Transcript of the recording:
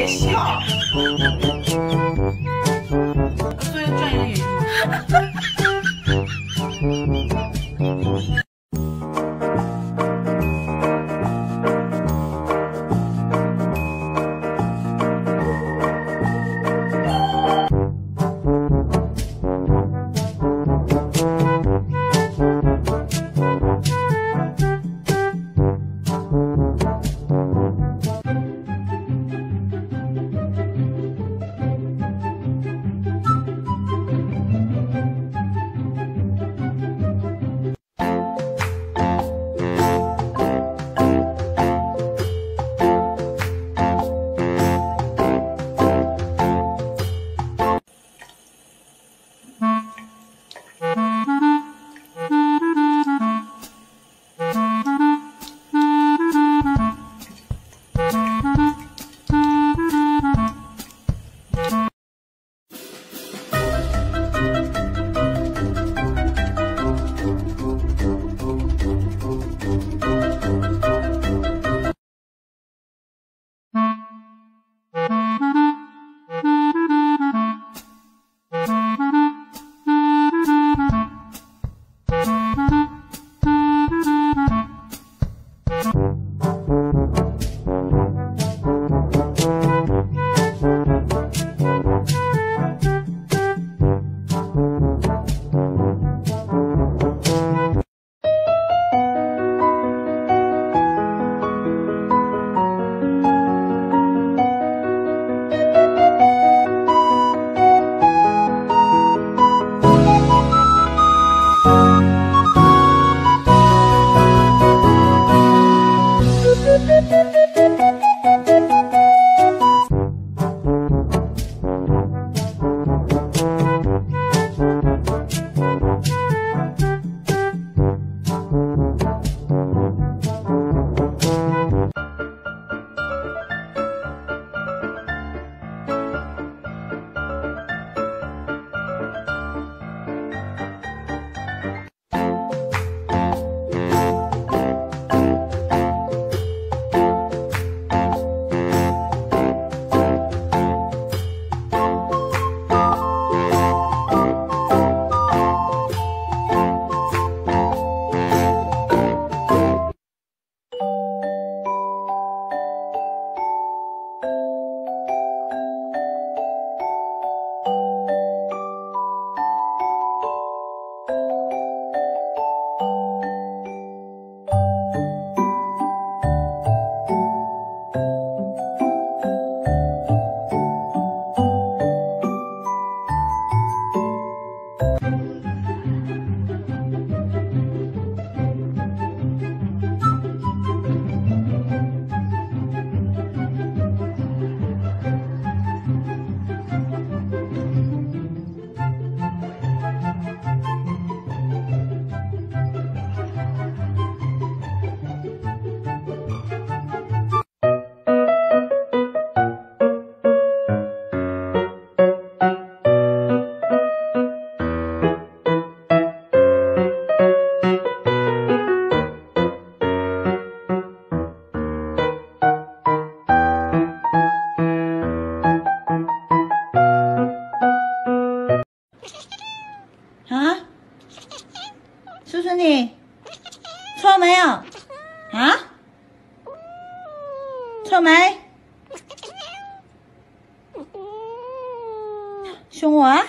别笑。啊？是不是你？错没有？啊？错没？凶我啊？